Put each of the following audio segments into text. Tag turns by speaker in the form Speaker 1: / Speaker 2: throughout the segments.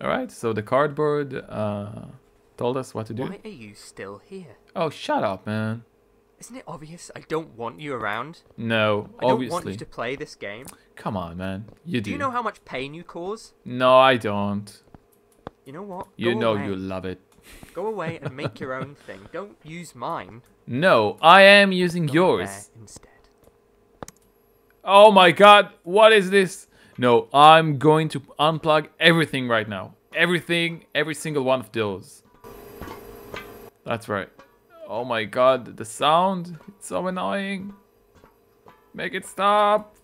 Speaker 1: All right. So the cardboard uh, told us what to do.
Speaker 2: Why are you still here?
Speaker 1: Oh, shut up, man.
Speaker 2: Isn't it obvious I don't want you around?
Speaker 1: No,
Speaker 2: I don't want you to play this game.
Speaker 1: Come on, man. You do.
Speaker 2: Do you know how much pain you cause?
Speaker 1: No, I don't.
Speaker 2: You know what?
Speaker 1: You know
Speaker 2: away.
Speaker 1: you love it.
Speaker 2: Go away and make your own thing. Don't use mine.
Speaker 1: No, I am using
Speaker 2: Go
Speaker 1: yours.
Speaker 2: instead.
Speaker 1: Oh my god, what is this? No, I'm going to unplug everything right now. Everything, every single one of those. That's right. Oh my god, the sound, it's so annoying. Make it stop.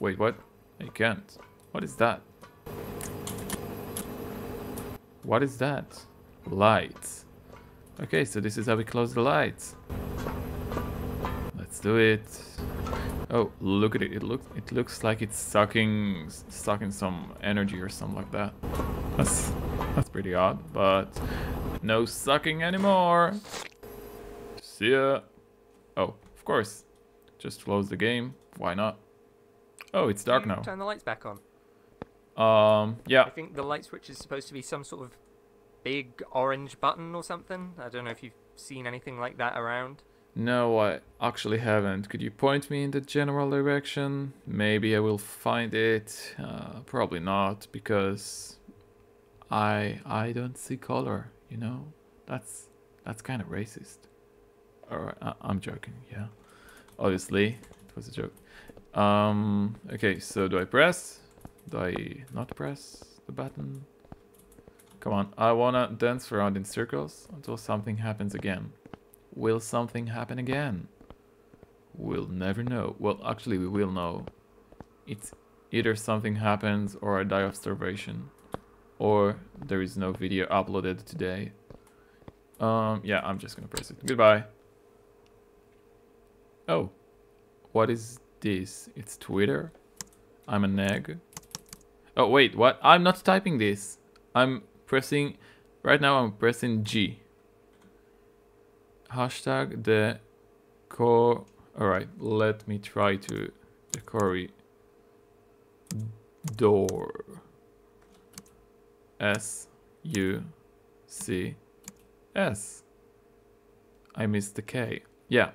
Speaker 1: Wait, what? I can't. What is that? What is that? Lights. Okay, so this is how we close the lights. Let's do it. Oh, look at it. It looks it looks like it's sucking sucking some energy or something like that. That's that's pretty odd, but no sucking anymore. See ya. Oh, of course. Just close the game. Why not? Oh, it's dark now.
Speaker 2: Turn the lights back on.
Speaker 1: Um, yeah.
Speaker 2: I think the light switch is supposed to be some sort of big orange button or something. I don't know if you've seen anything like that around.
Speaker 1: No, I actually haven't. Could you point me in the general direction? Maybe I will find it. Uh, probably not, because I I don't see color. You know, that's that's kind of racist. Alright, I- I'm joking. Yeah, obviously it was a joke. Um. Okay, so do I press? Do I not press the button? Come on, I wanna dance around in circles until something happens again. Will something happen again? We'll never know. Well, actually, we will know. It's either something happens or I die of starvation, or there is no video uploaded today. Um, yeah, I'm just gonna press it. Goodbye. Oh, what is this? It's Twitter. I'm an egg. Oh wait, what? I'm not typing this. I'm pressing. Right now, I'm pressing G hashtag the core all right let me try to the door s u c s. I missed the k. Yeah.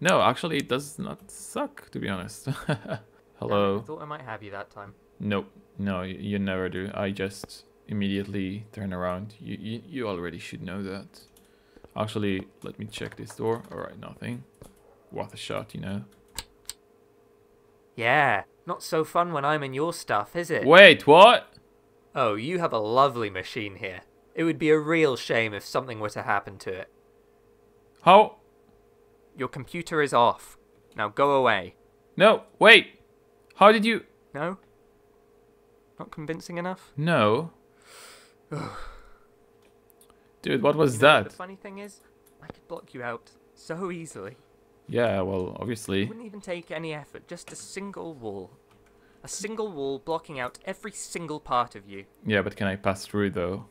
Speaker 1: No actually it does not suck to be honest. Hello.
Speaker 2: I thought I might have you that time.
Speaker 1: nope. No y- you never do. I just immediately turn around. You you, you already should know that Actually, let me check this door. Alright, nothing. What a shot, you know.
Speaker 2: Yeah, not so fun when I'm in your stuff, is it?
Speaker 1: Wait, what?
Speaker 2: Oh, you have a lovely machine here. It would be a real shame if something were to happen to it.
Speaker 1: How?
Speaker 2: Your computer is off. Now go away.
Speaker 1: No, wait. How did you?
Speaker 2: No? Not convincing enough?
Speaker 1: No. Dude, what was
Speaker 2: You know
Speaker 1: that?
Speaker 2: the funny thing is, I could block you out so easily.
Speaker 1: Yeah, well,
Speaker 2: It
Speaker 1: obviously.
Speaker 2: wouldn't even take any effort, just a single wall. A single wall blocking out every single part of you.
Speaker 1: Yeah, but can I pass through though?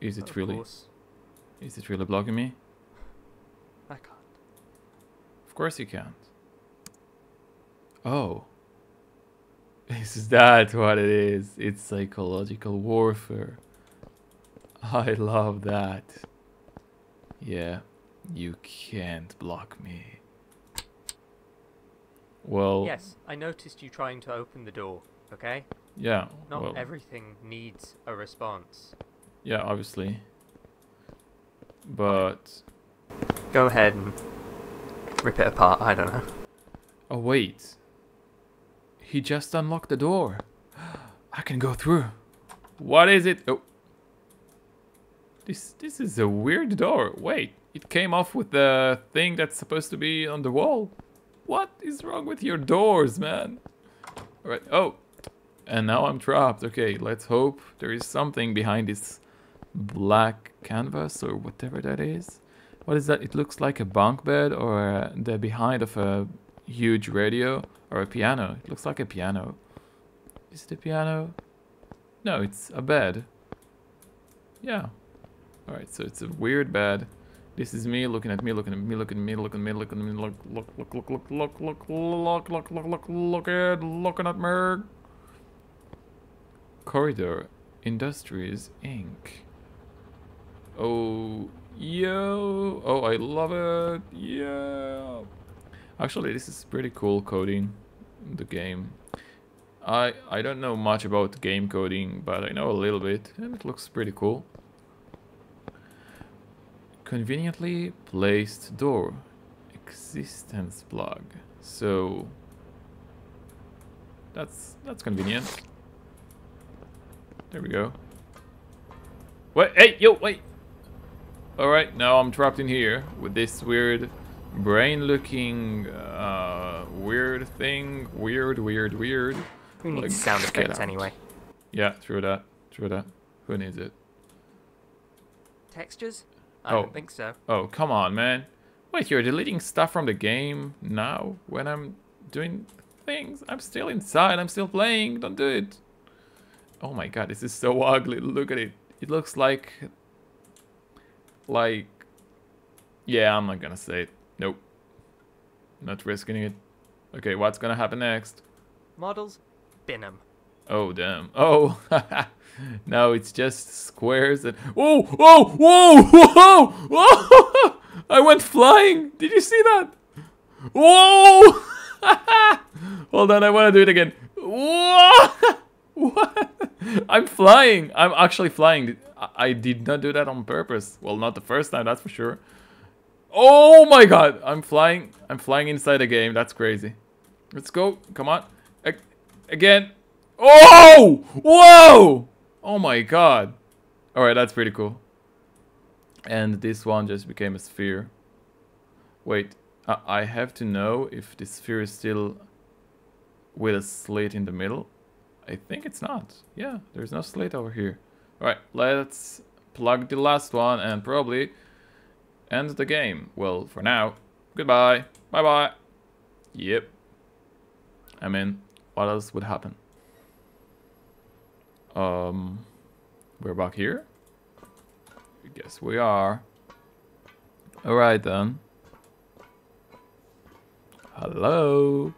Speaker 1: Is it
Speaker 2: Of
Speaker 1: really?
Speaker 2: course,
Speaker 1: Is it really blocking me?
Speaker 2: I can't.
Speaker 1: Of course you can't. Oh. Is that what it is? It's psychological warfare. I love that. Yeah, you can't block me. Well,
Speaker 2: Yes, I noticed you trying to open the door, okay?
Speaker 1: yeah,
Speaker 2: Not
Speaker 1: well,
Speaker 2: everything needs a response.
Speaker 1: yeah, obviously. But
Speaker 2: Go ahead and rip it apart, I don't know.
Speaker 1: oh wait, he just unlocked the door. I can go through. What is it? Oh, this this is a weird door. Wait, it came off with the thing that's supposed to be on the wall. What is wrong with your doors, man? All right. Oh, and now I'm trapped. Okay, let's hope there is something behind this black canvas or whatever that is. What is that? It looks like a bunk bed or uh, the behind of a huge radio or a piano. It looks like a piano. Is it a piano? No, it's a bed. Yeah. Alright, so it's a weird bed. This is me looking at me, looking at me, looking at me, looking at me, looking at me, look, look, look, look, look, look, look, look, look, look, look, look, look at, looking at me. Corridor Industries Inc. Oh, yo. Oh, I love it. Yeah. Actually, this is pretty cool coding the game. I I don't know much about game coding, but I know a little bit, and it looks pretty cool. Conveniently placed door. Existence plug. So that's that's convenient. There we go. Wait, hey, yo, wait. All right, now I'm trapped in here with this weird brain-looking uh, weird thing. Weird, weird, weird.
Speaker 2: Who needs
Speaker 1: Like,
Speaker 2: sound effects anyway?
Speaker 1: Yeah, true that. True that. Who needs it?
Speaker 2: Textures? I
Speaker 1: Oh.
Speaker 2: don't think so.
Speaker 1: Oh, come on, man. Wait, you're deleting stuff from the game now when I'm doing things? I'm still inside. I'm still playing. Don't do it. Oh my god, this is so ugly. Look at it. It looks like... Like... Yeah, I'm not gonna say it. Nope. Not risking it. Okay, what's gonna happen next?
Speaker 2: Models? Bin 'em.
Speaker 1: Oh, damn. Oh, no, it's just squares and... Oh, oh, whoa, whoa, whoa! I went flying. Did you see that? Whoa! Hold on, I want to do it again. Whoa! What? I'm flying. I'm actually flying. I- I did not do that on purpose. Well, not the first time, that's for sure. Oh my god, I'm flying. I'm flying inside a game. That's crazy. Let's go. Come on. A- again. Oh! Whoa! Oh my god. Alright, that's pretty cool. And this one just became a sphere. Wait, I, I have to know if the sphere is still with a slit in the middle. I think it's not. Yeah, there's no slit over here. Alright, let's plug the last one and probably end the game. Well, for now, goodbye. Bye bye. Yep. I mean, what else would happen? Um, we're back here. I guess we are. All right then. Hello.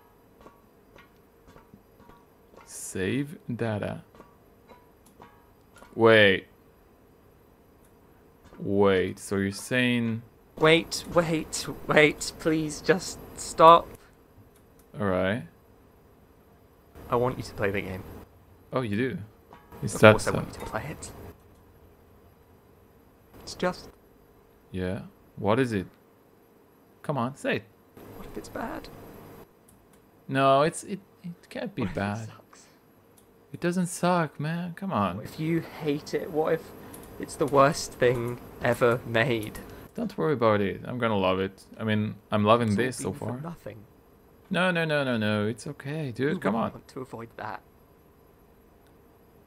Speaker 1: Save data. Wait. Wait, so you're saying...
Speaker 2: Wait, wait, wait, please just stop.
Speaker 1: Alright.
Speaker 2: I want you to play the game.
Speaker 1: Oh, you do? Is
Speaker 2: Of
Speaker 1: that
Speaker 2: course I want you to play it. It's just,
Speaker 1: Yeah. What is it? Come on, say it.
Speaker 2: what if it's bad?
Speaker 1: No, it's it. It can't be
Speaker 2: What it
Speaker 1: bad.
Speaker 2: sucks?
Speaker 1: It doesn't suck, man. Come on.
Speaker 2: What if you hate it? What if it's the worst thing ever made?
Speaker 1: Don't worry about it. I'm gonna love it. I mean, I'm loving
Speaker 2: It's
Speaker 1: this so far.
Speaker 2: Nothing.
Speaker 1: No, no, no, no, no. It's okay,
Speaker 2: Who
Speaker 1: dude. Come on.
Speaker 2: Want to avoid that.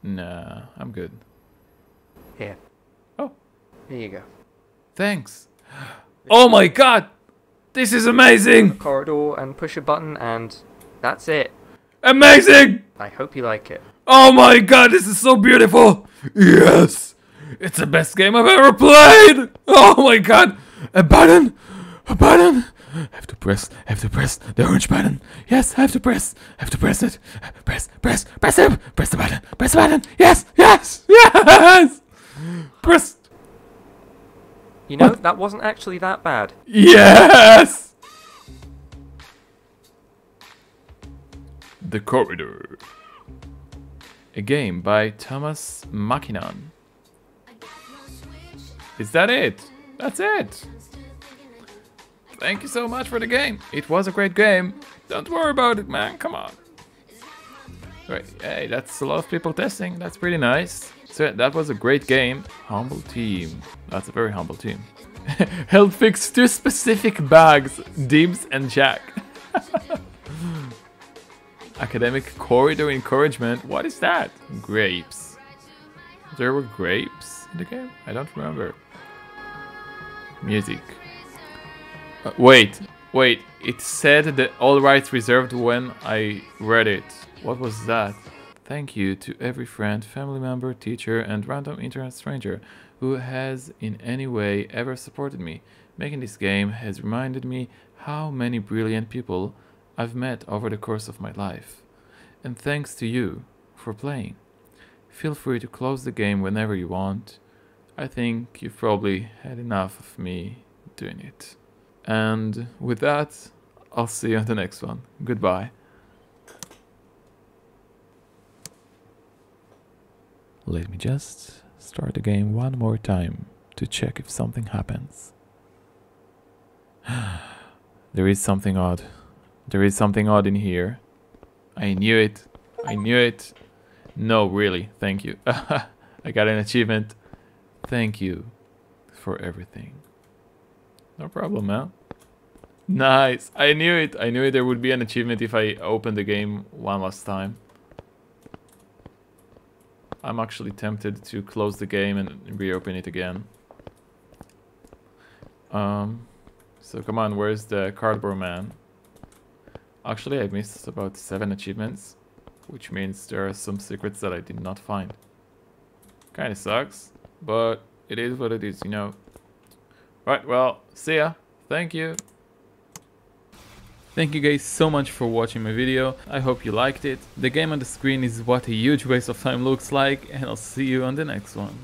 Speaker 1: Nah, I'm good.
Speaker 2: Here.
Speaker 1: Oh.
Speaker 2: Here you go.
Speaker 1: Thanks. Oh my god! This is amazing!
Speaker 2: Corridor and push a button and that's it.
Speaker 1: Amazing!
Speaker 2: I hope you like it.
Speaker 1: Oh my god, this is so beautiful! Yes! It's the best game I've ever played! Oh my god! A button! A button! I have to press, I have to press the orange button. Yes, I have to press, I have to press it. Press, press, press it! Press the button, press the button! Yes, yes, yes! Press,
Speaker 2: You know,
Speaker 1: What?
Speaker 2: that wasn't actually that bad.
Speaker 1: yes! The Corridor. A game by Thomas Mackinnon. Is that it? That's it. Thank you so much for the game. It was a great game. Don't worry about it, man. Come on. Right. Hey, that's a lot of people testing. That's pretty nice. So that was a great game. Humble team. That's a very humble team. Help fix two specific bugs, Dibs and Jack. Academic corridor encouragement. What is that? Grapes. There were grapes in the game? I don't remember. Music. Uh, wait, wait. It said that all rights reserved when I read it. What was that? Thank you to every friend, family member, teacher, and random internet stranger who has in any way ever supported me. Making this game has reminded me how many brilliant people I've met over the course of my life. And thanks to you for playing. feel free to close the game whenever you want. I think you've probably had enough of me doing it. And with that, I'll see you on the next one. Goodbye. Let me just start the game one more time to check if something happens. there is something odd. There is something odd in here. I knew it. I knew it. No, really. Thank you. I got an achievement. Thank you for everything. No problem, man. Nice. I knew it. I knew it. there would be an achievement if I opened the game one last time. I'm actually tempted to close the game and reopen it again. Um, so come on, where's the cardboard man? Actually, I missed about seven achievements, which means there are some secrets that I did not find. Kinda sucks, but it is what it is, you know. Right, well, see ya. Thank you. Thank you guys so much for watching my video, I hope you liked it. The game on the screen is what a huge waste of time looks like and I'll see you on the next one.